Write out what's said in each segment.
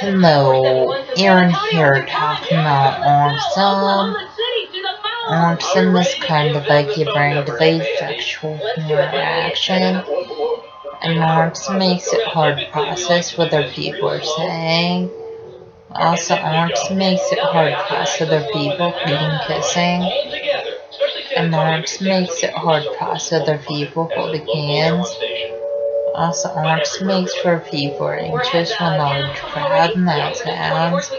Hello, Aaron here talking about Autism. Autism is kind of like your brain delayed sexual interaction. And Autism makes it hard to process what other people are saying. Also, Autism makes it hard to process other people feeding kissing. And Autism makes it hard to process other people holding hands. Also, arts makes for people anxious when large crowd sounds.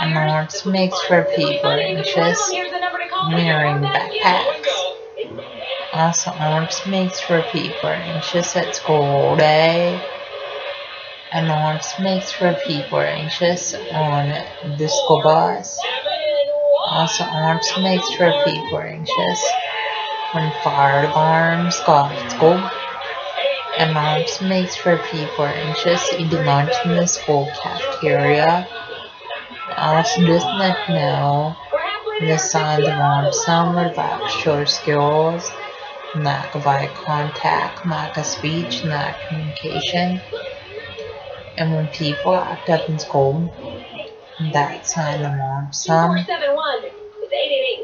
And arts makes for people anxious wearing backpacks. Also, arts makes for people anxious at school day. And arts makes for people anxious on the school bus. Also, arts makes for people anxious when fire alarms go off school amounts makes for people anxious in the mountainous school cafeteria. Also, just let know the signs of some relaxed skills, lack of eye contact, lack of speech, lack of communication. And when people act up in school, that sign of some.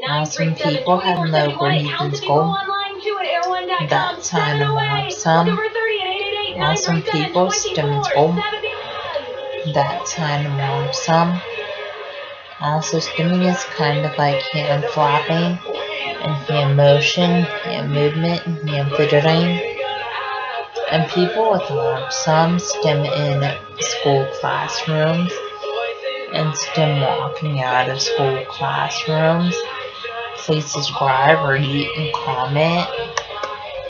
Also, when people have no grades in school, that sign of some autism people stims home. That kind of autism. Also, stimming is kind of like hand flapping and hand motion, hand movement, and hand fidgeting. And people with autism stim in school classrooms and stim walking out of school classrooms. Please subscribe, rate, and comment.